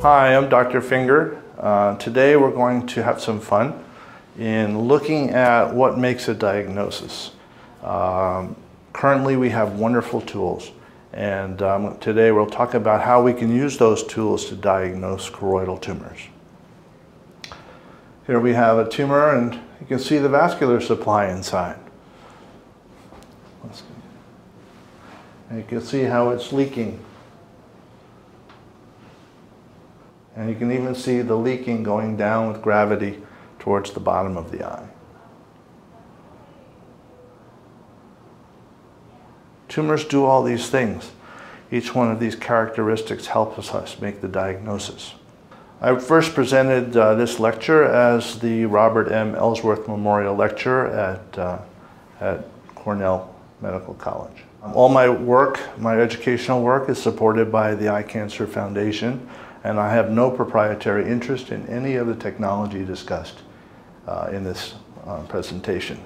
Hi, I'm Dr. Finger. Uh, today we're going to have some fun in looking at what makes a diagnosis. Um, currently we have wonderful tools and um, today we'll talk about how we can use those tools to diagnose choroidal tumors. Here we have a tumor and you can see the vascular supply inside. And you can see how it's leaking And you can even see the leaking going down with gravity towards the bottom of the eye. Tumors do all these things. Each one of these characteristics helps us make the diagnosis. I first presented uh, this lecture as the Robert M. Ellsworth Memorial Lecture at, uh, at Cornell Medical College. All my work, my educational work, is supported by the Eye Cancer Foundation, and I have no proprietary interest in any of the technology discussed uh, in this uh, presentation.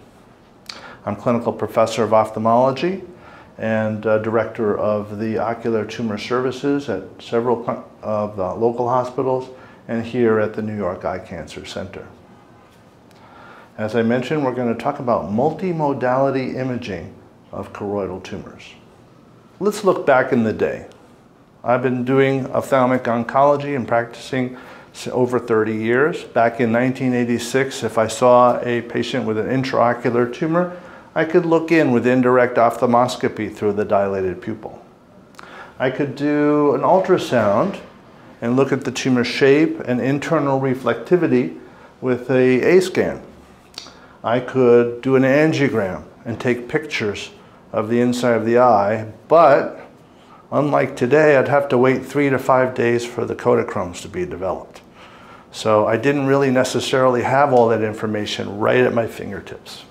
I'm clinical professor of ophthalmology and uh, director of the ocular tumor services at several of the local hospitals and here at the New York Eye Cancer Center. As I mentioned, we're going to talk about multimodality imaging of choroidal tumors. Let's look back in the day. I've been doing ophthalmic oncology and practicing over 30 years. Back in 1986, if I saw a patient with an intraocular tumor, I could look in with indirect ophthalmoscopy through the dilated pupil. I could do an ultrasound and look at the tumor shape and internal reflectivity with a A-scan. I could do an angiogram and take pictures of the inside of the eye, but Unlike today, I'd have to wait three to five days for the Kodachromes to be developed. So I didn't really necessarily have all that information right at my fingertips.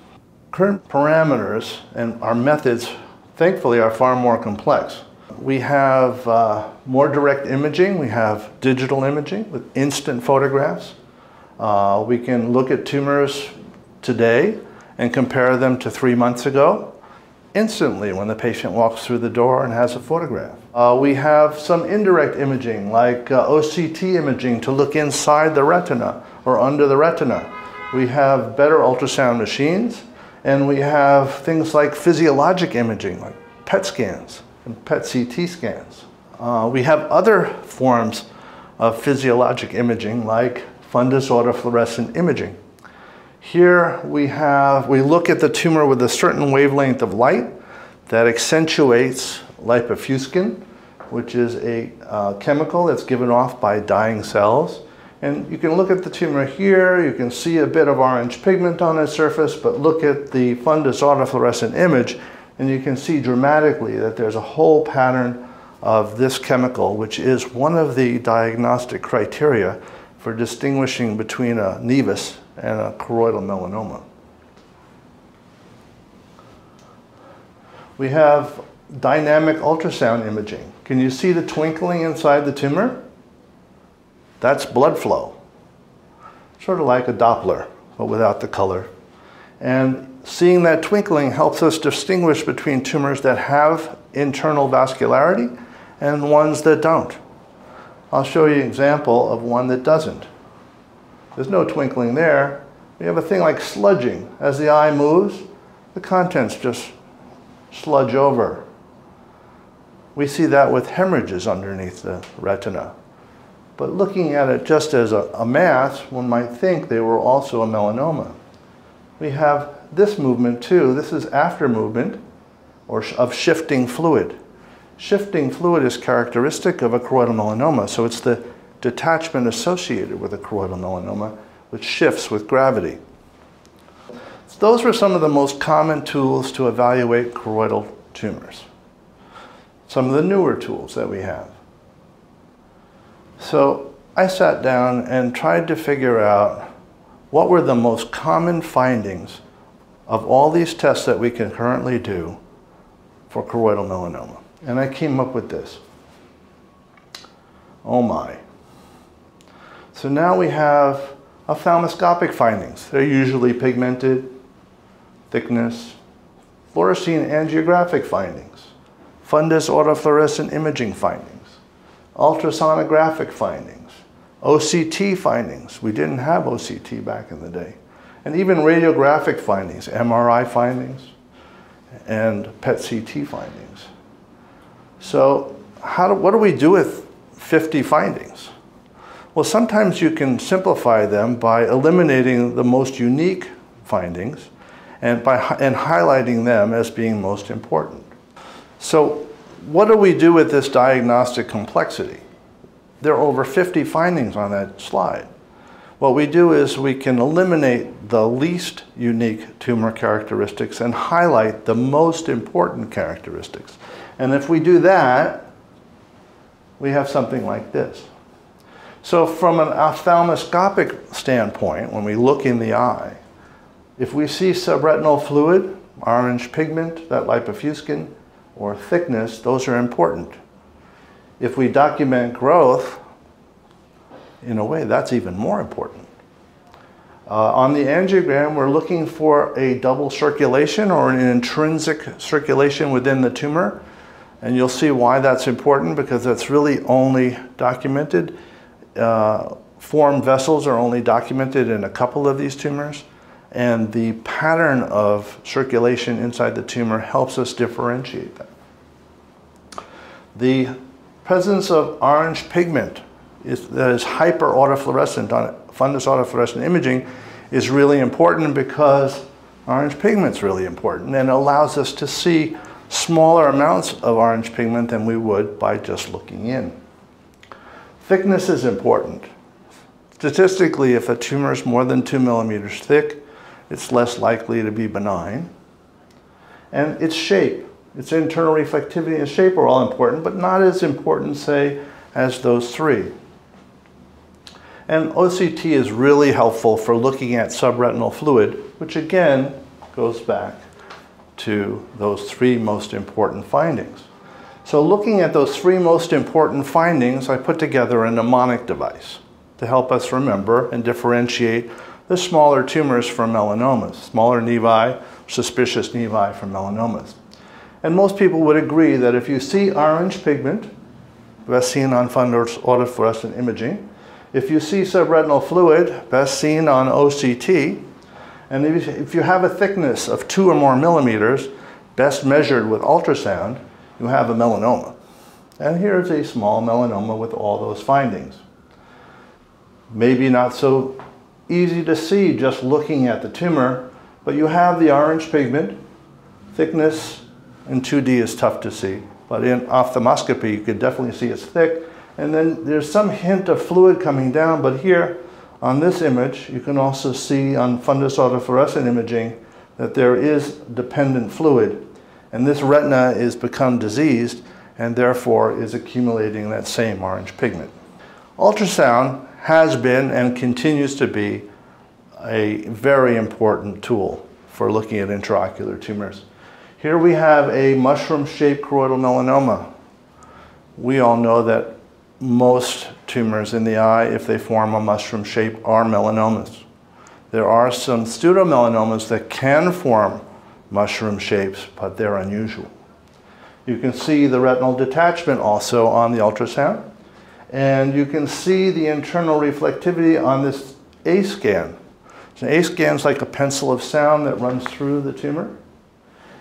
Current parameters and our methods, thankfully, are far more complex. We have uh, more direct imaging. We have digital imaging with instant photographs. Uh, we can look at tumors today and compare them to three months ago instantly when the patient walks through the door and has a photograph. Uh, we have some indirect imaging like uh, OCT imaging to look inside the retina or under the retina. We have better ultrasound machines and we have things like physiologic imaging like PET scans and PET CT scans. Uh, we have other forms of physiologic imaging like fundus autofluorescent imaging. Here we have, we look at the tumor with a certain wavelength of light that accentuates lipofuscin, which is a uh, chemical that's given off by dying cells. And you can look at the tumor here, you can see a bit of orange pigment on its surface, but look at the fundus autofluorescent image, and you can see dramatically that there's a whole pattern of this chemical, which is one of the diagnostic criteria for distinguishing between a nevus and a choroidal melanoma. We have dynamic ultrasound imaging. Can you see the twinkling inside the tumor? That's blood flow. Sort of like a Doppler, but without the color. And seeing that twinkling helps us distinguish between tumors that have internal vascularity and ones that don't. I'll show you an example of one that doesn't. There's no twinkling there. We have a thing like sludging. As the eye moves, the contents just sludge over. We see that with hemorrhages underneath the retina. But looking at it just as a, a mass, one might think they were also a melanoma. We have this movement too. This is after movement or of shifting fluid. Shifting fluid is characteristic of a choroidal melanoma, so it's the detachment associated with a choroidal melanoma, which shifts with gravity. Those were some of the most common tools to evaluate choroidal tumors. Some of the newer tools that we have. So I sat down and tried to figure out what were the most common findings of all these tests that we can currently do for choroidal melanoma. And I came up with this. Oh my. So now we have ophthalmoscopic findings. They're usually pigmented, thickness, fluorescein angiographic findings, fundus autofluorescent imaging findings, ultrasonographic findings, OCT findings. We didn't have OCT back in the day. And even radiographic findings, MRI findings, and PET CT findings. So how do, what do we do with 50 findings? Well, sometimes you can simplify them by eliminating the most unique findings and, by, and highlighting them as being most important. So what do we do with this diagnostic complexity? There are over 50 findings on that slide. What we do is we can eliminate the least unique tumor characteristics and highlight the most important characteristics. And if we do that, we have something like this. So from an ophthalmoscopic standpoint, when we look in the eye, if we see subretinal fluid, orange pigment, that lipofuscin, or thickness, those are important. If we document growth, in a way, that's even more important. Uh, on the angiogram, we're looking for a double circulation or an intrinsic circulation within the tumor. And you'll see why that's important because that's really only documented. Uh, formed vessels are only documented in a couple of these tumors. And the pattern of circulation inside the tumor helps us differentiate them. The presence of orange pigment is, that is hyper-autofluorescent on fundus autofluorescent imaging is really important because orange pigment is really important and allows us to see smaller amounts of orange pigment than we would by just looking in. Thickness is important. Statistically, if a tumor is more than two millimeters thick, it's less likely to be benign. And its shape, its internal reflectivity and shape are all important, but not as important, say, as those three. And OCT is really helpful for looking at subretinal fluid, which again goes back to those three most important findings. So looking at those three most important findings, I put together a mnemonic device to help us remember and differentiate the smaller tumors from melanomas, smaller nevi, suspicious nevi from melanomas. And most people would agree that if you see orange pigment, best seen on fundus autofluorescent imaging, if you see subretinal fluid, best seen on OCT, and if you have a thickness of two or more millimeters, best measured with ultrasound, you have a melanoma. And here's a small melanoma with all those findings. Maybe not so easy to see just looking at the tumor, but you have the orange pigment, thickness in 2D is tough to see, but in ophthalmoscopy you can definitely see it's thick, and then there's some hint of fluid coming down, but here on this image, you can also see on fundus autofluorescent imaging that there is dependent fluid. And this retina is become diseased and therefore is accumulating that same orange pigment. Ultrasound has been and continues to be a very important tool for looking at intraocular tumors. Here we have a mushroom-shaped choroidal melanoma. We all know that most tumors in the eye, if they form a mushroom shape, are melanomas. There are some pseudomelanomas that can form mushroom shapes, but they're unusual. You can see the retinal detachment also on the ultrasound, and you can see the internal reflectivity on this A scan. So A scan is like a pencil of sound that runs through the tumor.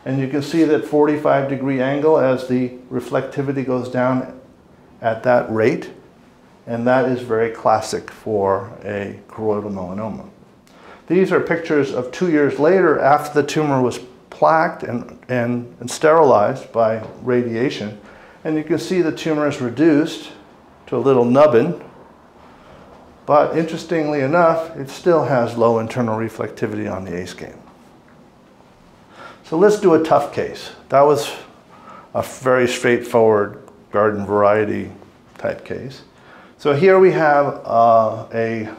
And you can see that 45 degree angle as the reflectivity goes down at that rate, and that is very classic for a choroidal melanoma. These are pictures of two years later after the tumor was plaqued and, and, and sterilized by radiation, and you can see the tumor is reduced to a little nubbin, but interestingly enough, it still has low internal reflectivity on the A scan. So let's do a tough case. That was a very straightforward garden variety type case. So here we have uh, a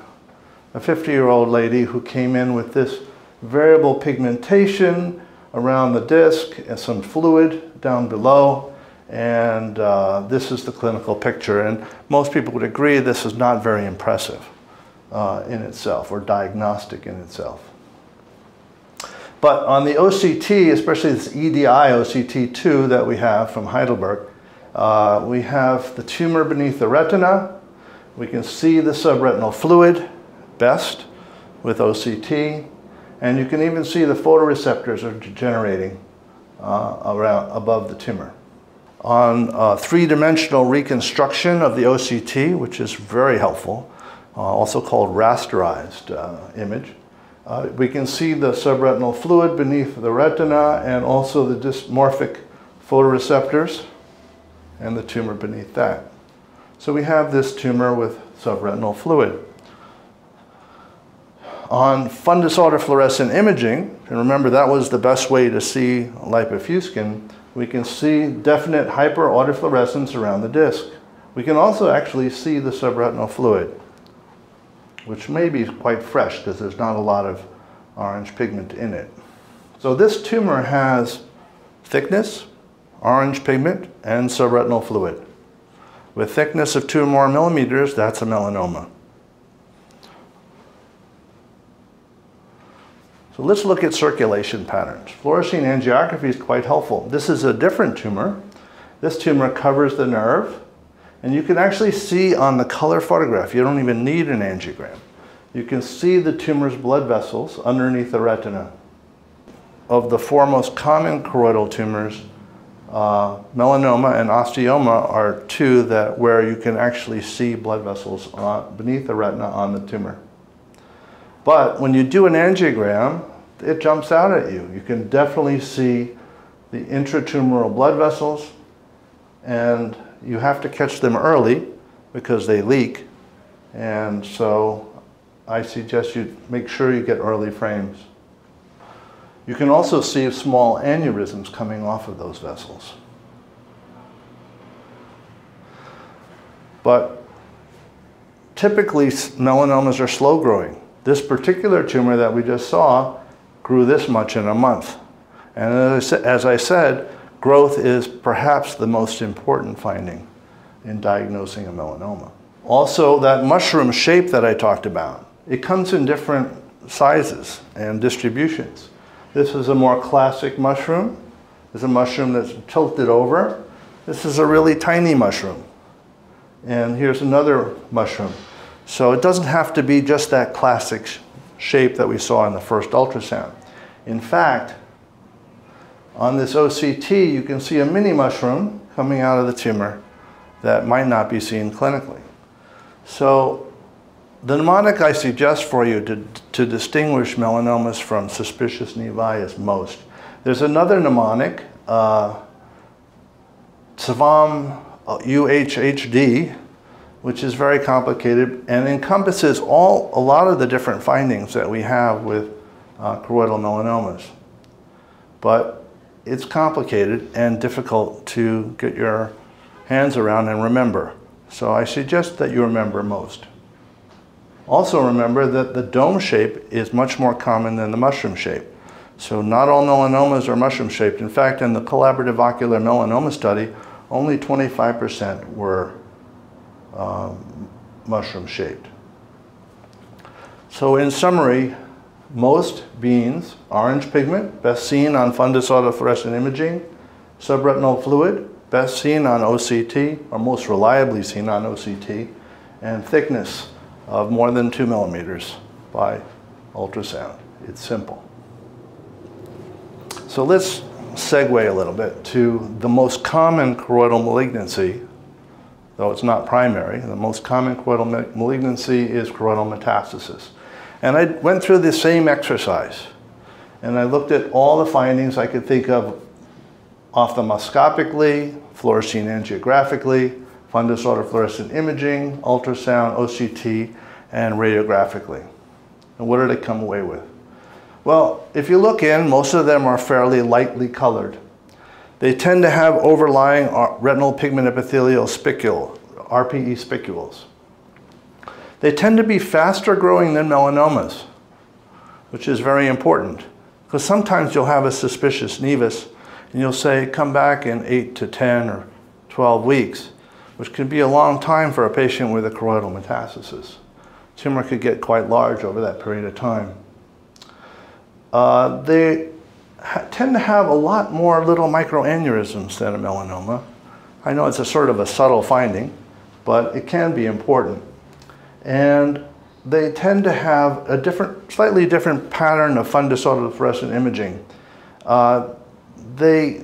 50-year-old lady who came in with this variable pigmentation around the disc and some fluid down below. And uh, this is the clinical picture. And most people would agree this is not very impressive uh, in itself or diagnostic in itself. But on the OCT, especially this EDI OCT2 that we have from Heidelberg, uh, we have the tumor beneath the retina, We can see the subretinal fluid best with OCT, and you can even see the photoreceptors are degenerating uh, around above the tumor. On uh, three-dimensional reconstruction of the OCT, which is very helpful, uh, also called rasterized uh, image, uh, we can see the subretinal fluid beneath the retina and also the dysmorphic photoreceptors and the tumor beneath that. So we have this tumor with subretinal fluid. On fundus autofluorescent imaging, and remember that was the best way to see lipofuscin, we can see definite hyperautofluorescence around the disc. We can also actually see the subretinal fluid, which may be quite fresh because there's not a lot of orange pigment in it. So this tumor has thickness, orange pigment, and subretinal fluid. With thickness of two or more millimeters, that's a melanoma. So let's look at circulation patterns. Fluorescein angiography is quite helpful. This is a different tumor. This tumor covers the nerve, and you can actually see on the color photograph, you don't even need an angiogram. You can see the tumor's blood vessels underneath the retina. Of the four most common choroidal tumors, uh, melanoma and osteoma are two that where you can actually see blood vessels on, beneath the retina on the tumor. But when you do an angiogram, it jumps out at you. You can definitely see the intratumoral blood vessels, and you have to catch them early because they leak. And so I suggest you make sure you get early frames. You can also see small aneurysms coming off of those vessels. But typically melanomas are slow growing. This particular tumor that we just saw grew this much in a month. And as I said, growth is perhaps the most important finding in diagnosing a melanoma. Also, that mushroom shape that I talked about, it comes in different sizes and distributions. This is a more classic mushroom. This is a mushroom that's tilted over. This is a really tiny mushroom. And here's another mushroom. So it doesn't have to be just that classic sh shape that we saw in the first ultrasound. In fact, on this OCT, you can see a mini mushroom coming out of the tumor that might not be seen clinically. So the mnemonic I suggest for you to, to distinguish melanomas from suspicious nevi is most. There's another mnemonic, uh, SAVAM UHHD, which is very complicated and encompasses all a lot of the different findings that we have with uh, choroidal melanomas. But it's complicated and difficult to get your hands around and remember. So I suggest that you remember most. Also remember that the dome shape is much more common than the mushroom shape. So not all melanomas are mushroom shaped. In fact, in the collaborative ocular melanoma study, only 25% were um, mushroom shaped. So in summary, most beans, orange pigment, best seen on fundus autofluorescent imaging, subretinal fluid, best seen on OCT, or most reliably seen on OCT, and thickness of more than two millimeters by ultrasound. It's simple. So let's segue a little bit to the most common choroidal malignancy though it's not primary. The most common choroidal malignancy is choroidal metastasis. And I went through the same exercise. And I looked at all the findings I could think of ophthalmoscopically, fluorescein angiographically, fundus autofluorescent imaging, ultrasound, OCT, and radiographically. And what did I come away with? Well, if you look in, most of them are fairly lightly colored. They tend to have overlying uh, retinal pigment epithelial spicule, RPE spicules. They tend to be faster growing than melanomas, which is very important. Because sometimes you'll have a suspicious nevus and you'll say, come back in 8 to 10 or 12 weeks, which can be a long time for a patient with a choroidal metastasis. Tumor could get quite large over that period of time. Uh, they tend to have a lot more little microaneurysms than a melanoma. I know it's a sort of a subtle finding, but it can be important. And they tend to have a different, slightly different pattern of fundus autofluorescent imaging. Uh, they,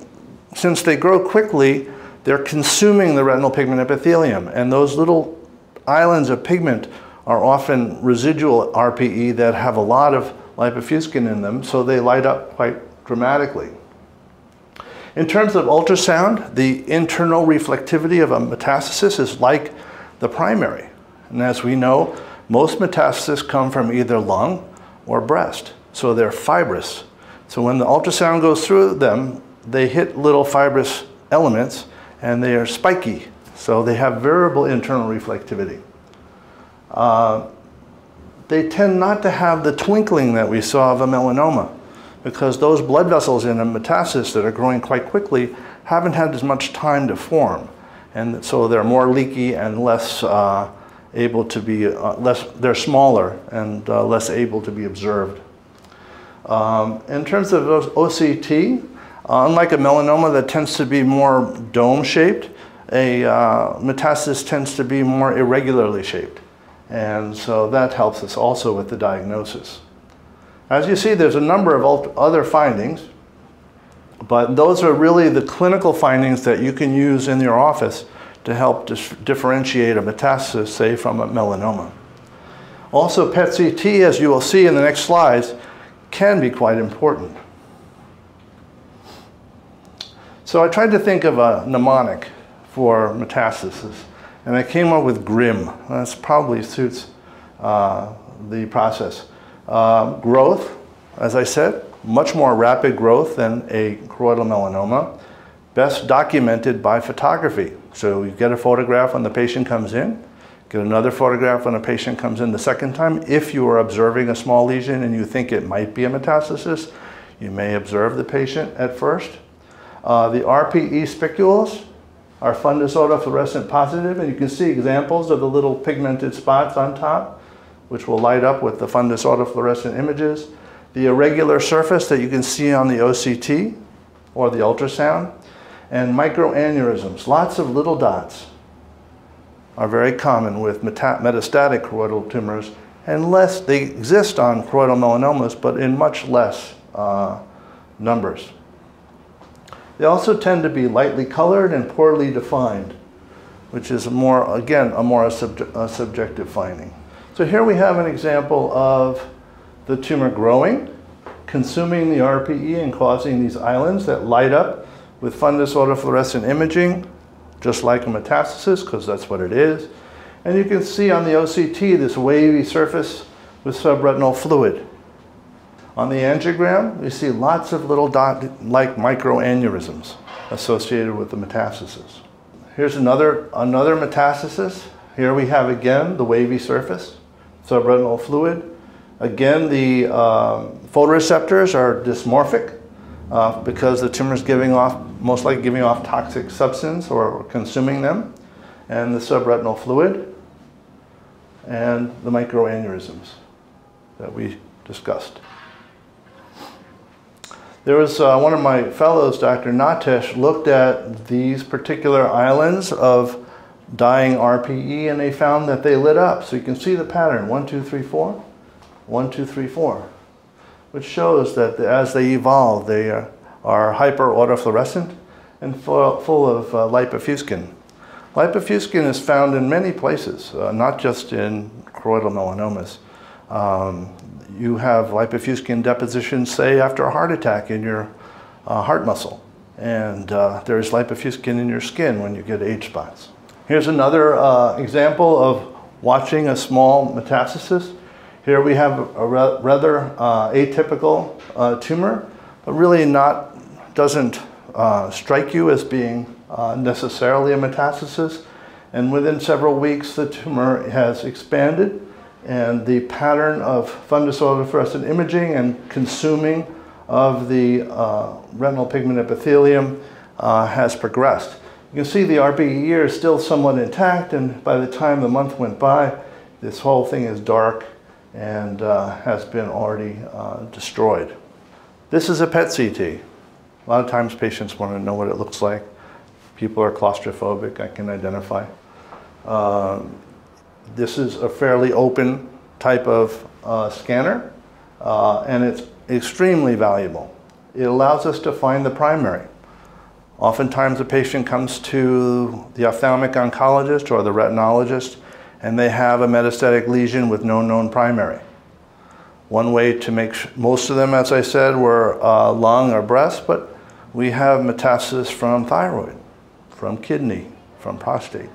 since they grow quickly, they're consuming the retinal pigment epithelium, and those little islands of pigment are often residual RPE that have a lot of lipofuscin in them, so they light up quite dramatically. In terms of ultrasound, the internal reflectivity of a metastasis is like the primary. And as we know, most metastases come from either lung or breast, so they're fibrous. So when the ultrasound goes through them, they hit little fibrous elements and they are spiky. So they have variable internal reflectivity. Uh, they tend not to have the twinkling that we saw of a melanoma because those blood vessels in a metastasis that are growing quite quickly haven't had as much time to form. And so they're more leaky and less uh, able to be, uh, less, they're smaller and uh, less able to be observed. Um, in terms of OCT, uh, unlike a melanoma that tends to be more dome shaped, a uh, metastasis tends to be more irregularly shaped. And so that helps us also with the diagnosis. As you see, there's a number of other findings, but those are really the clinical findings that you can use in your office to help differentiate a metastasis, say, from a melanoma. Also, PET-CT, as you will see in the next slides, can be quite important. So I tried to think of a mnemonic for metastasis, and I came up with GRIM. That probably suits uh, the process. Uh, growth, as I said, much more rapid growth than a choroidal melanoma, best documented by photography. So you get a photograph when the patient comes in, get another photograph when a patient comes in the second time. If you are observing a small lesion and you think it might be a metastasis, you may observe the patient at first. Uh, the RPE spicules are fundus autofluorescent positive, and you can see examples of the little pigmented spots on top, which will light up with the fundus autofluorescent images. The irregular surface that you can see on the OCT or the ultrasound, and microaneurysms, lots of little dots, are very common with metastatic choroidal tumors, and less, they exist on choroidal melanomas, but in much less uh, numbers. They also tend to be lightly colored and poorly defined, which is more, again, a more a subjective finding. So here we have an example of the tumor growing, consuming the RPE and causing these islands that light up with fundus autofluorescent imaging, just like a metastasis, because that's what it is. And you can see on the OCT this wavy surface with subretinal fluid. On the angiogram, you see lots of little dot-like microaneurysms associated with the metastasis. Here's another, another metastasis. Here we have again the wavy surface, subretinal fluid. Again, the um, photoreceptors are dysmorphic uh, because the tumor is giving off, most likely giving off toxic substance or consuming them, and the subretinal fluid, and the microaneurysms that we discussed. There was uh, one of my fellows, Dr. Natesh, looked at these particular islands of dying RPE and they found that they lit up. So you can see the pattern, one, two, three, four, one, two, three, four, which shows that as they evolve, they are, are hyper autofluorescent and full, full of uh, lipofuscin. Lipofuscin is found in many places, uh, not just in choroidal melanomas. Um, you have lipofuscin deposition, say, after a heart attack in your uh, heart muscle. And uh, there's lipofuscin in your skin when you get age spots. Here's another uh, example of watching a small metastasis. Here we have a rather uh, atypical uh, tumor, but really not doesn't uh, strike you as being necessarily a metastasis. And within several weeks, the tumor has expanded and the pattern of fundus autofluorescent imaging and consuming of the uh, retinal pigment epithelium uh, has progressed. You can see the RPE year is still somewhat intact and by the time the month went by, this whole thing is dark and uh, has been already uh, destroyed. This is a PET-CT. A lot of times patients want to know what it looks like. People are claustrophobic, I can identify. Um, This is a fairly open type of uh, scanner, uh, and it's extremely valuable. It allows us to find the primary. Oftentimes a patient comes to the ophthalmic oncologist or the retinologist and they have a metastatic lesion with no known primary. One way to make most of them, as I said, were uh, lung or breast, but we have metastasis from thyroid, from kidney, from prostate,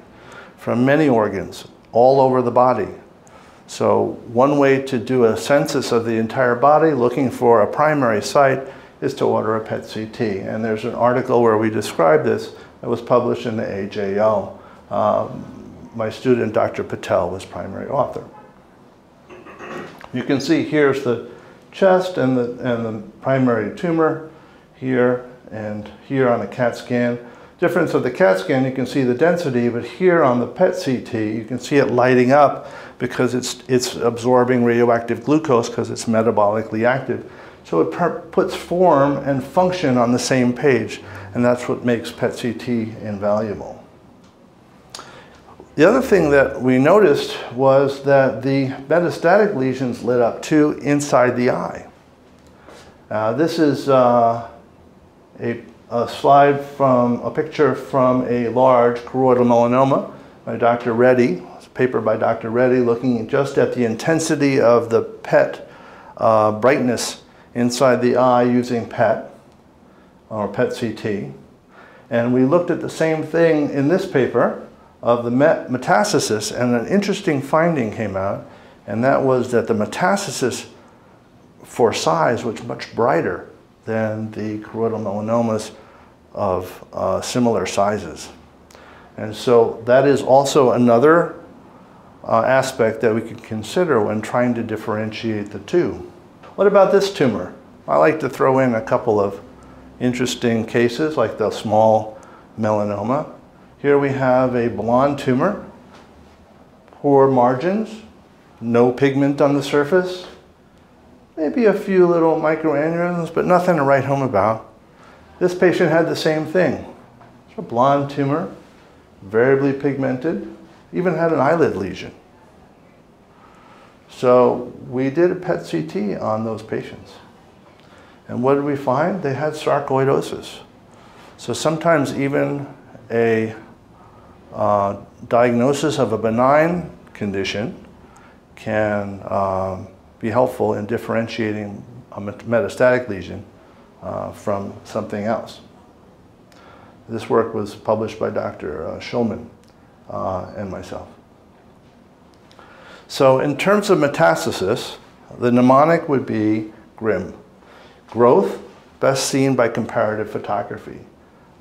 from many organs all over the body. So one way to do a census of the entire body looking for a primary site is to order a PET CT. And there's an article where we describe this that was published in the AJO. Um, my student, Dr. Patel, was primary author. You can see here's the chest and the, and the primary tumor here and here on the CAT scan. Difference of the CAT scan, you can see the density, but here on the PET CT, you can see it lighting up because it's, it's absorbing radioactive glucose because it's metabolically active. So it puts form and function on the same page, and that's what makes PET-CT invaluable. The other thing that we noticed was that the metastatic lesions lit up too inside the eye. Uh, this is uh, a, a, slide from a picture from a large choroidal melanoma by Dr. Reddy. It's a paper by Dr. Reddy looking just at the intensity of the PET uh, brightness inside the eye using PET or PET CT. And we looked at the same thing in this paper of the met metastasis and an interesting finding came out and that was that the metastasis for size was much brighter than the choroidal melanomas of uh, similar sizes. And so that is also another uh, aspect that we could consider when trying to differentiate the two. What about this tumor? I like to throw in a couple of interesting cases like the small melanoma. Here we have a blonde tumor, poor margins, no pigment on the surface, maybe a few little microaneurysms, but nothing to write home about. This patient had the same thing. It's a blonde tumor, variably pigmented, even had an eyelid lesion. So we did a PET CT on those patients. And what did we find? They had sarcoidosis. So sometimes even a uh, diagnosis of a benign condition can um, be helpful in differentiating a metastatic lesion uh, from something else. This work was published by Dr. Uh, Schulman uh, and myself. So in terms of metastasis, the mnemonic would be GRIM. Growth, best seen by comparative photography.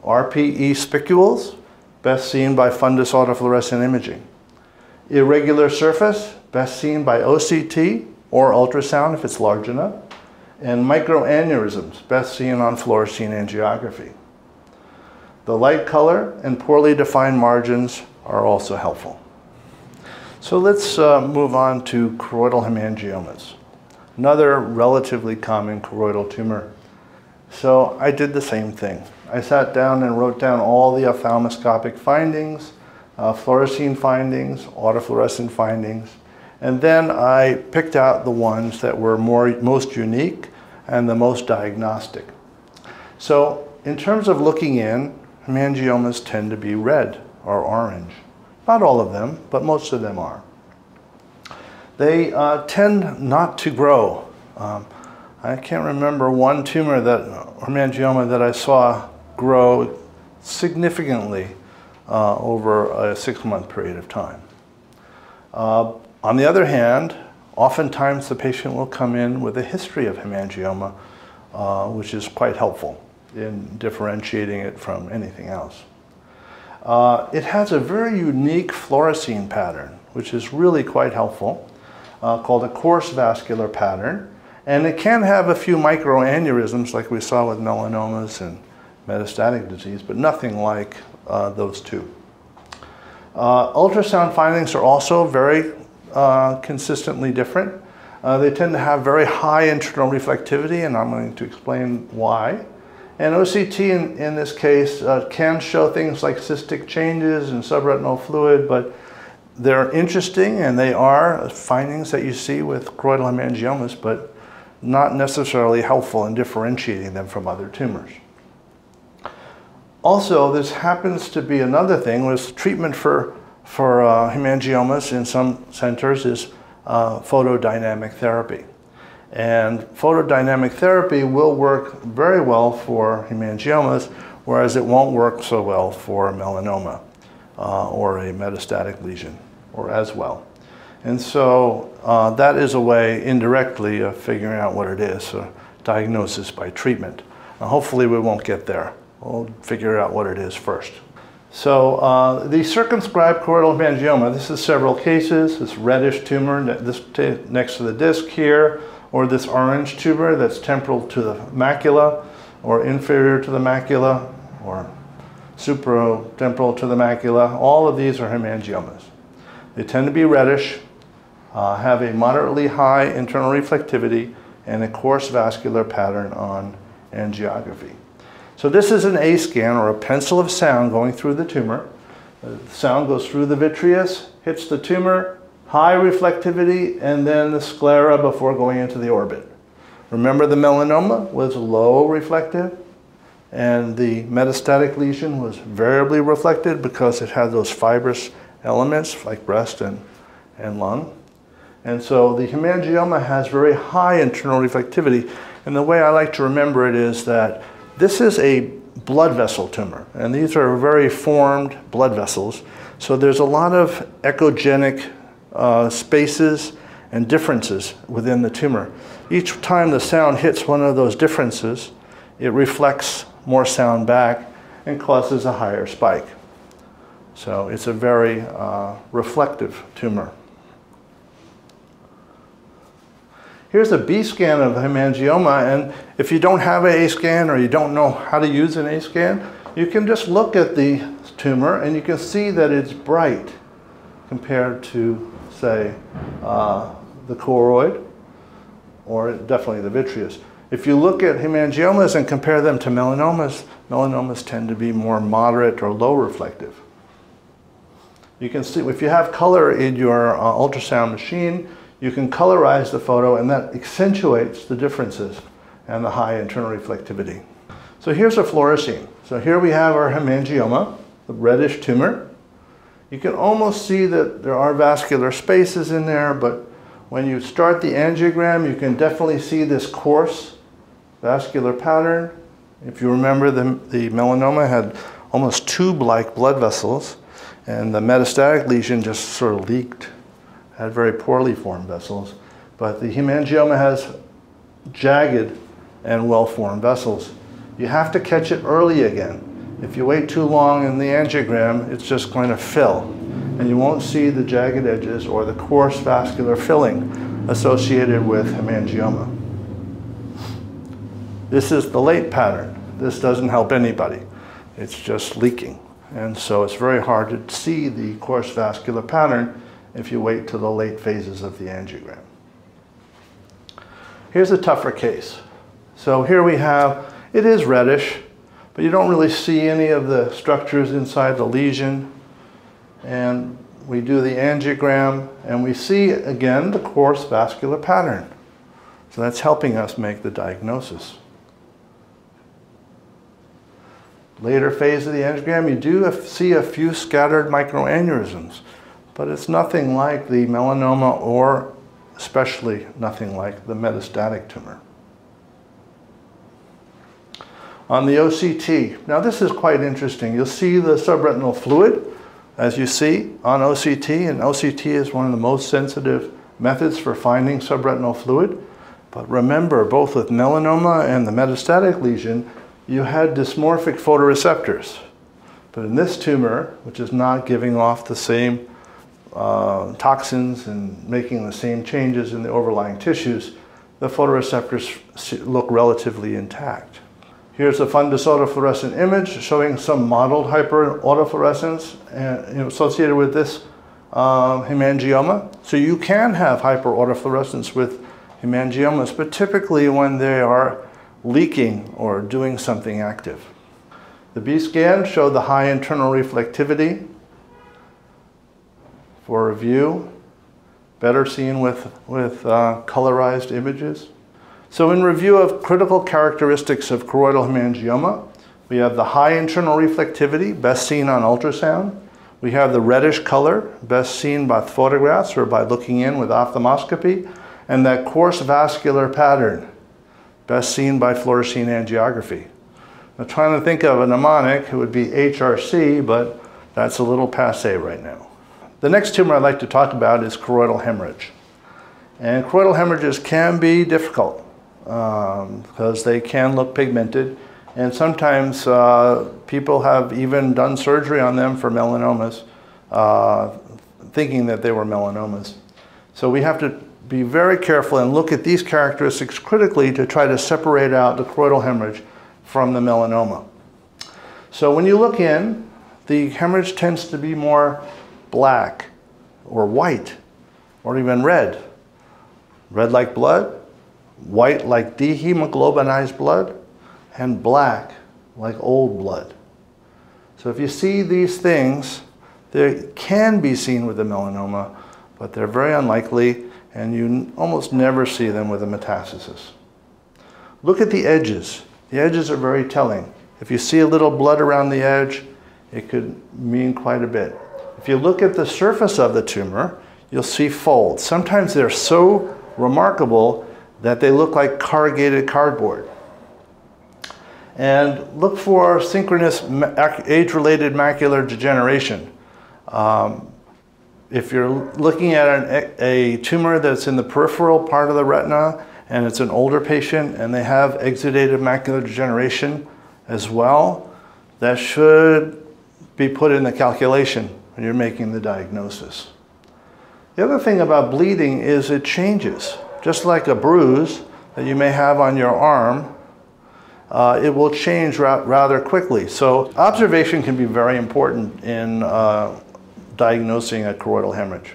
RPE spicules, best seen by fundus autofluorescent imaging. Irregular surface, best seen by OCT or ultrasound if it's large enough. And microaneurysms, best seen on fluorescein angiography. The light color and poorly defined margins are also helpful. So let's uh, move on to choroidal hemangiomas, another relatively common choroidal tumor. So I did the same thing. I sat down and wrote down all the ophthalmoscopic findings, uh, fluorescein findings, autofluorescent findings, and then I picked out the ones that were more, most unique and the most diagnostic. So in terms of looking in, hemangiomas tend to be red or orange. Not all of them, but most of them are. They uh, tend not to grow. Um, I can't remember one tumor that, hemangioma that I saw grow significantly uh, over a six month period of time. Uh, on the other hand, oftentimes the patient will come in with a history of hemangioma, uh, which is quite helpful in differentiating it from anything else. Uh, it has a very unique fluorescein pattern, which is really quite helpful, uh, called a coarse vascular pattern. And it can have a few microaneurysms like we saw with melanomas and metastatic disease, but nothing like uh, those two. Uh, ultrasound findings are also very uh, consistently different. Uh, they tend to have very high internal reflectivity, and I'm going to explain why. And OCT in, in this case uh, can show things like cystic changes and subretinal fluid, but they're interesting and they are findings that you see with choroidal hemangiomas, but not necessarily helpful in differentiating them from other tumors. Also, this happens to be another thing was treatment for, for uh, hemangiomas in some centers is uh, photodynamic therapy. And photodynamic therapy will work very well for hemangiomas, whereas it won't work so well for melanoma uh, or a metastatic lesion, or as well. And so uh, that is a way indirectly of figuring out what it is, a diagnosis by treatment. Now, hopefully we won't get there. We'll figure out what it is first. So uh, the circumscribed choroidal hemangioma, this is several cases, this reddish tumor this next to the disc here, or this orange tumor that's temporal to the macula, or inferior to the macula, or supratemporal to the macula. All of these are hemangiomas. They tend to be reddish, uh, have a moderately high internal reflectivity, and a coarse vascular pattern on angiography. So this is an A scan or a pencil of sound going through the tumor. Uh, the sound goes through the vitreous, hits the tumor, high reflectivity, and then the sclera before going into the orbit. Remember the melanoma was low reflective and the metastatic lesion was variably reflected because it had those fibrous elements like breast and, and lung. And so the hemangioma has very high internal reflectivity. And the way I like to remember it is that this is a blood vessel tumor, and these are very formed blood vessels. So there's a lot of echogenic uh, spaces and differences within the tumor. Each time the sound hits one of those differences, it reflects more sound back and causes a higher spike. So it's a very uh, reflective tumor. Here's a B scan of hemangioma, and if you don't have an A scan or you don't know how to use an A scan, you can just look at the tumor and you can see that it's bright compared to, say, uh, the choroid or definitely the vitreous. If you look at hemangiomas and compare them to melanomas, melanomas tend to be more moderate or low reflective. You can see if you have color in your uh, ultrasound machine, you can colorize the photo and that accentuates the differences and the high internal reflectivity. So here's a fluorescein. So here we have our hemangioma, the reddish tumor. You can almost see that there are vascular spaces in there, but when you start the angiogram, you can definitely see this coarse vascular pattern. If you remember, the, the melanoma had almost tube-like blood vessels, and the metastatic lesion just sort of leaked had very poorly formed vessels, but the hemangioma has jagged and well-formed vessels. You have to catch it early again. If you wait too long in the angiogram, it's just going to fill, and you won't see the jagged edges or the coarse vascular filling associated with hemangioma. This is the late pattern. This doesn't help anybody. It's just leaking. And so it's very hard to see the coarse vascular pattern if you wait to the late phases of the angiogram. Here's a tougher case. So here we have, it is reddish, but you don't really see any of the structures inside the lesion. And we do the angiogram and we see again the coarse vascular pattern. So that's helping us make the diagnosis. Later phase of the angiogram, you do see a few scattered microaneurysms but it's nothing like the melanoma or especially nothing like the metastatic tumor. On the OCT, now this is quite interesting. You'll see the subretinal fluid, as you see on OCT, and OCT is one of the most sensitive methods for finding subretinal fluid. But remember, both with melanoma and the metastatic lesion, you had dysmorphic photoreceptors. But in this tumor, which is not giving off the same uh, toxins and making the same changes in the overlying tissues, the photoreceptors look relatively intact. Here's a fundus autofluorescent image showing some mottled hyperautofluorescence uh, associated with this uh, hemangioma. So you can have hyperautofluorescence with hemangiomas, but typically when they are leaking or doing something active. The B scan showed the high internal reflectivity for review, better seen with, with uh, colorized images. So in review of critical characteristics of choroidal hemangioma, we have the high internal reflectivity, best seen on ultrasound. We have the reddish color, best seen by photographs or by looking in with ophthalmoscopy. And that coarse vascular pattern, best seen by fluorescein angiography. I'm trying to think of a mnemonic, it would be HRC, but that's a little passe right now. The next tumor I'd like to talk about is choroidal hemorrhage. And choroidal hemorrhages can be difficult um, because they can look pigmented. And sometimes uh, people have even done surgery on them for melanomas, uh, thinking that they were melanomas. So we have to be very careful and look at these characteristics critically to try to separate out the choroidal hemorrhage from the melanoma. So when you look in, the hemorrhage tends to be more black or white or even red. Red like blood, white like dehemoglobinized blood, and black like old blood. So if you see these things, they can be seen with a melanoma, but they're very unlikely and you almost never see them with a metastasis. Look at the edges. The edges are very telling. If you see a little blood around the edge, it could mean quite a bit. If you look at the surface of the tumor, you'll see folds. Sometimes they're so remarkable that they look like corrugated cardboard. And look for synchronous age-related macular degeneration. Um, if you're looking at an, a tumor that's in the peripheral part of the retina and it's an older patient and they have exudative macular degeneration as well, that should be put in the calculation when you're making the diagnosis. The other thing about bleeding is it changes. Just like a bruise that you may have on your arm, uh, it will change ra rather quickly. So observation can be very important in uh, diagnosing a choroidal hemorrhage.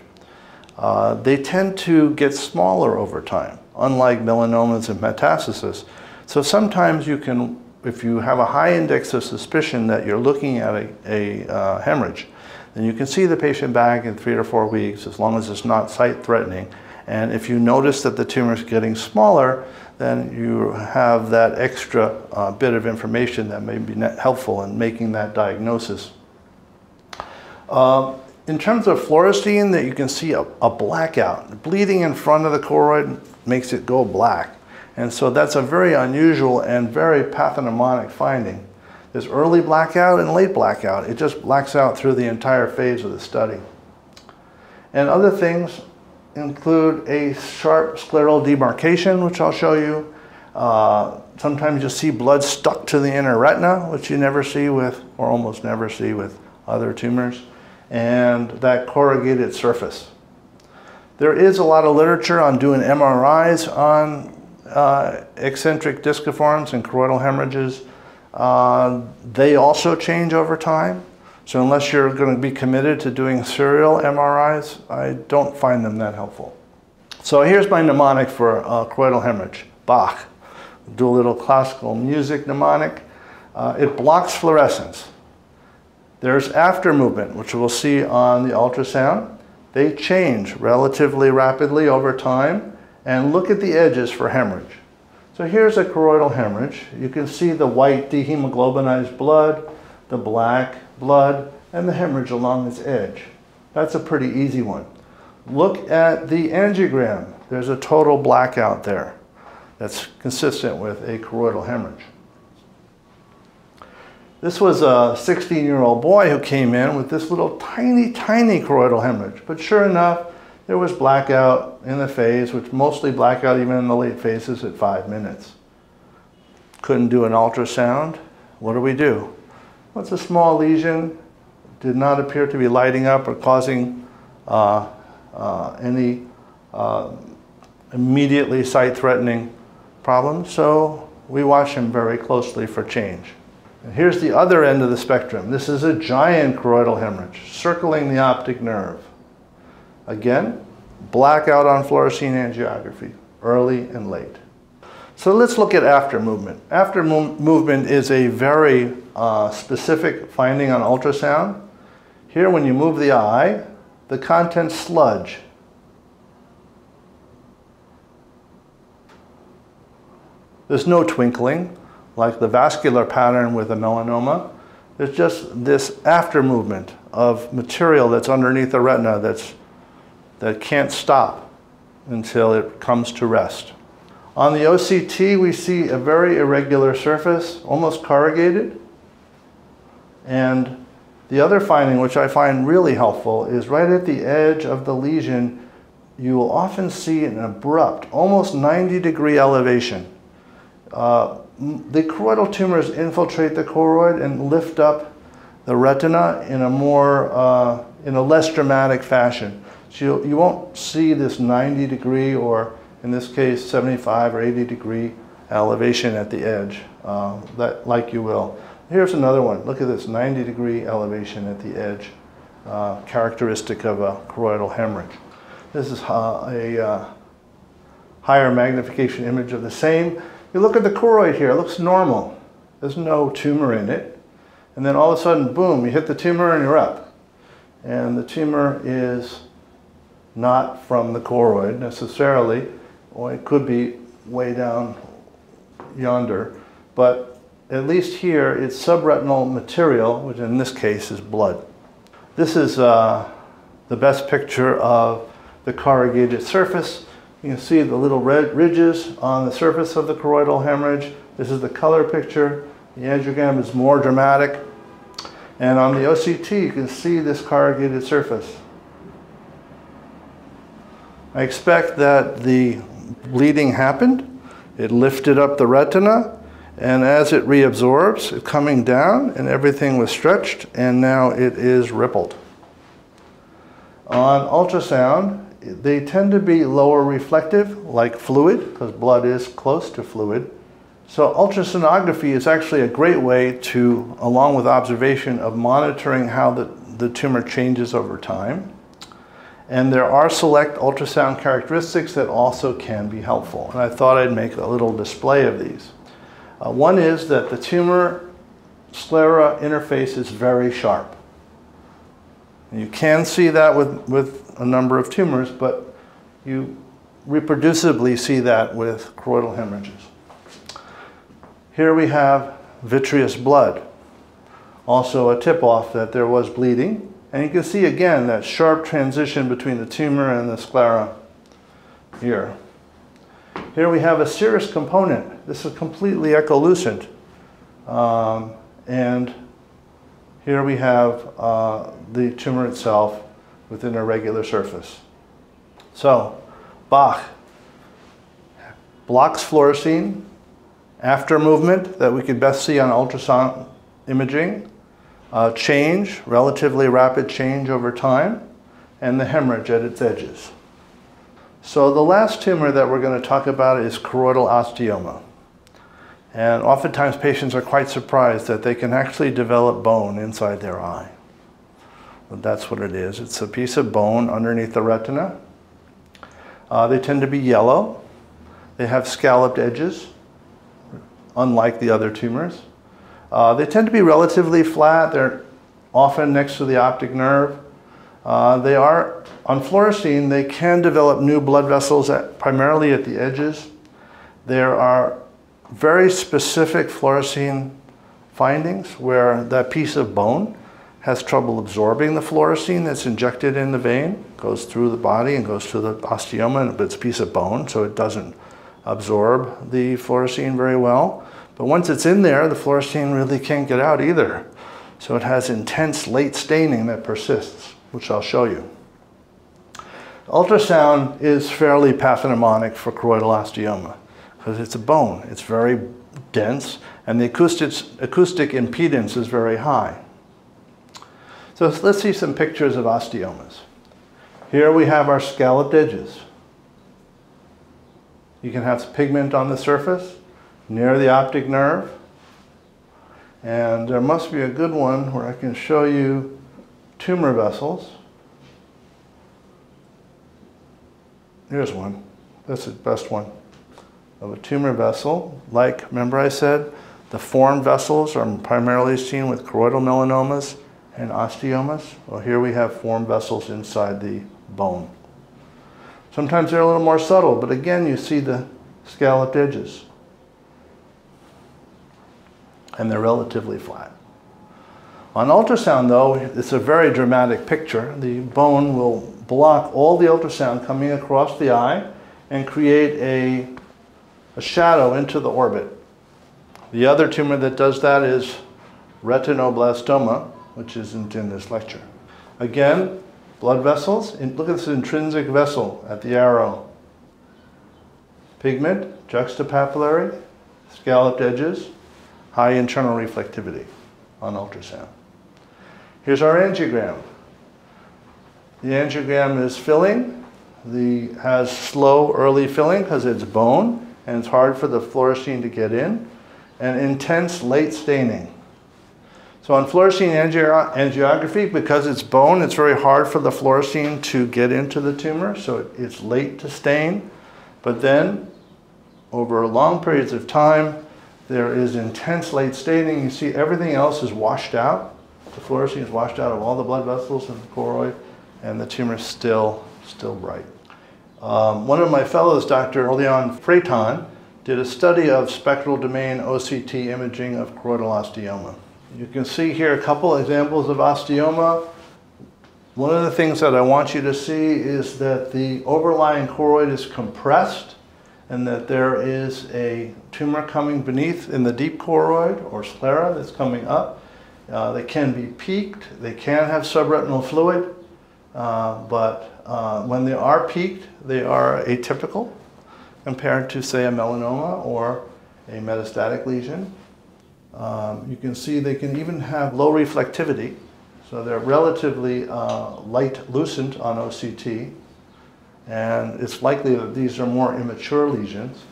Uh, they tend to get smaller over time, unlike melanomas and metastasis. So sometimes you can, if you have a high index of suspicion that you're looking at a, a uh, hemorrhage, then you can see the patient back in three or four weeks as long as it's not sight threatening. And if you notice that the tumor is getting smaller, then you have that extra uh, bit of information that may be helpful in making that diagnosis. Uh, in terms of fluorescein, that you can see a, a blackout. Bleeding in front of the choroid makes it go black. And so that's a very unusual and very pathognomonic finding. There's early blackout and late blackout. It just blacks out through the entire phase of the study. And other things include a sharp scleral demarcation, which I'll show you. Uh, sometimes you'll see blood stuck to the inner retina, which you never see with, or almost never see with other tumors and that corrugated surface. There is a lot of literature on doing MRIs on uh, eccentric disciforms and choroidal hemorrhages. Uh, they also change over time. So unless you're going to be committed to doing serial MRIs, I don't find them that helpful. So here's my mnemonic for uh, choroidal hemorrhage, Bach. Do a little classical music mnemonic. Uh, it blocks fluorescence. There's after movement, which we'll see on the ultrasound. They change relatively rapidly over time. And look at the edges for hemorrhage. So here's a choroidal hemorrhage. You can see the white dehemoglobinized blood, the black blood, and the hemorrhage along its edge. That's a pretty easy one. Look at the angiogram. There's a total blackout there. That's consistent with a choroidal hemorrhage. This was a 16 year old boy who came in with this little tiny, tiny choroidal hemorrhage. But sure enough, there was blackout in the phase, which mostly blackout even in the late phases at five minutes. Couldn't do an ultrasound. What do we do? What's well, a small lesion? Did not appear to be lighting up or causing uh, uh, any uh, immediately sight-threatening problems. So we watch him very closely for change. And here's the other end of the spectrum. This is a giant choroidal hemorrhage circling the optic nerve. Again, blackout on fluorescein angiography, early and late. So let's look at after movement. After mo movement is a very uh, specific finding on ultrasound. Here, when you move the eye, the content sludge. There's no twinkling like the vascular pattern with a melanoma. There's just this after movement of material that's underneath the retina that's, that can't stop until it comes to rest. On the OCT, we see a very irregular surface, almost corrugated. And the other finding, which I find really helpful, is right at the edge of the lesion, you will often see an abrupt, almost 90 degree elevation. Uh, the choroidal tumors infiltrate the choroid and lift up the retina in a more, uh, in a less dramatic fashion. So you, you won't see this 90 degree or in this case 75 or 80 degree elevation at the edge, uh, that, like you will. Here's another one. Look at this 90 degree elevation at the edge, uh, characteristic of a choroidal hemorrhage. This is uh, a uh, higher magnification image of the same. You look at the choroid here, it looks normal. There's no tumor in it. And then all of a sudden, boom, you hit the tumor and you're up. And the tumor is not from the choroid necessarily, or it could be way down yonder. But at least here, it's subretinal material, which in this case is blood. This is uh, the best picture of the corrugated surface. You can see the little red ridges on the surface of the choroidal hemorrhage. This is the color picture. The angiogram is more dramatic. And on the OCT, you can see this corrugated surface. I expect that the bleeding happened. It lifted up the retina, and as it reabsorbs, it's coming down, and everything was stretched, and now it is rippled. On ultrasound, they tend to be lower reflective, like fluid, because blood is close to fluid. So ultrasonography is actually a great way to, along with observation, of monitoring how the, the tumor changes over time. And there are select ultrasound characteristics that also can be helpful. And I thought I'd make a little display of these. Uh, one is that the tumor sclera interface is very sharp. You can see that with, with a number of tumors, but you reproducibly see that with choroidal hemorrhages. Here we have vitreous blood, also a tip-off that there was bleeding. And you can see again that sharp transition between the tumor and the sclera here. Here we have a serous component. This is completely echolucent. Um, and here we have uh, the tumor itself within a regular surface. So, Bach blocks fluorescein after movement that we could best see on ultrasound imaging uh, change, relatively rapid change over time, and the hemorrhage at its edges. So the last tumor that we're going to talk about is choroidal osteoma. And oftentimes patients are quite surprised that they can actually develop bone inside their eye. That's what it is. It's a piece of bone underneath the retina. Uh, they tend to be yellow. They have scalloped edges, unlike the other tumors. Uh, they tend to be relatively flat. They're often next to the optic nerve. Uh, they are, on fluorescein, they can develop new blood vessels at, primarily at the edges. There are very specific fluorescein findings where that piece of bone has trouble absorbing the fluorescein that's injected in the vein, goes through the body and goes to the osteoma, but it's a piece of bone, so it doesn't absorb the fluorescein very well. But once it's in there, the fluorescein really can't get out either. So it has intense late staining that persists, which I'll show you. Ultrasound is fairly pathognomonic for choroidal osteoma because it's a bone. It's very dense and the acoustic, acoustic impedance is very high. So let's see some pictures of osteomas. Here we have our scalloped edges. You can have pigment on the surface near the optic nerve. And there must be a good one where I can show you tumor vessels. Here's one. That's the best one of a tumor vessel. Like, remember I said, the form vessels are primarily seen with choroidal melanomas and osteomas? Well, here we have form vessels inside the bone. Sometimes they're a little more subtle, but again, you see the scalloped edges. And they're relatively flat. On ultrasound, though, it's a very dramatic picture. The bone will block all the ultrasound coming across the eye and create a, a shadow into the orbit. The other tumor that does that is retinoblastoma, which isn't in this lecture. Again, blood vessels. Look at this intrinsic vessel at the arrow. Pigment, juxtapapillary, scalloped edges, high internal reflectivity on ultrasound. Here's our angiogram. The angiogram is filling. The has slow early filling because it's bone and it's hard for the fluorescein to get in, and intense late staining. So on fluorescein angiography, because it's bone, it's very hard for the fluorescein to get into the tumor, so it's late to stain. But then, over long periods of time, there is intense late staining. You see everything else is washed out. The fluorescein is washed out of all the blood vessels in the choroid, and the tumor is still, still bright. Um, one of my fellows, Dr. Leon Freton, did a study of spectral domain OCT imaging of choroidal osteoma. You can see here a couple examples of osteoma. One of the things that I want you to see is that the overlying choroid is compressed and that there is a tumor coming beneath in the deep choroid or sclera that's coming up. Uh, they can be peaked, they can have subretinal fluid, uh, but uh, when they are peaked, they are atypical compared to, say, a melanoma or a metastatic lesion. Um, you can see they can even have low reflectivity, so they're relatively uh, light lucent on OCT, and it's likely that these are more immature lesions.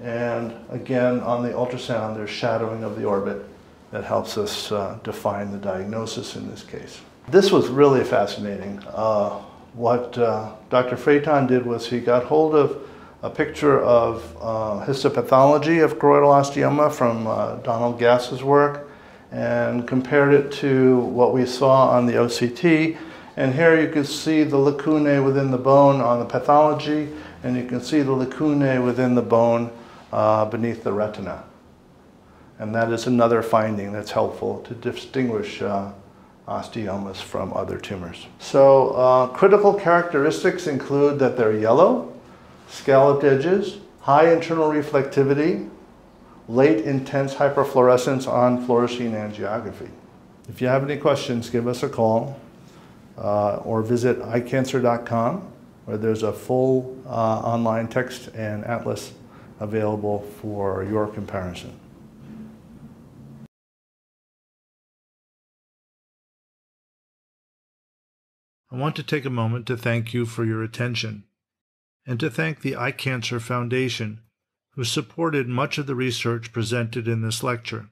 And again, on the ultrasound, there's shadowing of the orbit that helps us uh, define the diagnosis in this case. This was really fascinating. Uh, what uh, Dr. Freton did was he got hold of a picture of uh, histopathology of choroidal osteoma from uh, Donald Gass's work and compared it to what we saw on the OCT. And here you can see the lacunae within the bone on the pathology, and you can see the lacunae within the bone uh, beneath the retina. And that is another finding that's helpful to distinguish uh, osteomas from other tumors. So uh, critical characteristics include that they're yellow, scalloped edges, high internal reflectivity, late intense hyperfluorescence on fluorescein angiography. If you have any questions, give us a call uh, or visit eyecancer.com where there's a full uh, online text and atlas available for your comparison. I want to take a moment to thank you for your attention and to thank the Eye Cancer Foundation, who supported much of the research presented in this lecture,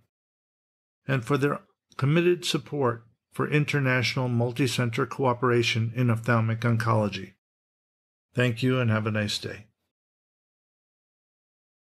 and for their committed support for international multi-center cooperation in ophthalmic oncology. Thank you and have a nice day.